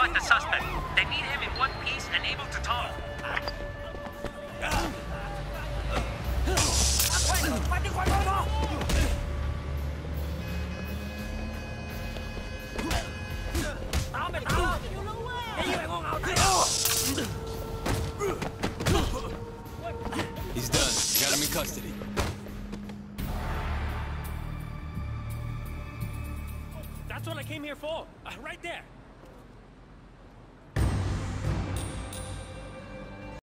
spot the suspect. They need him in one piece and able to talk. He's done. Got him in custody. That's what I came here for. Uh, right there.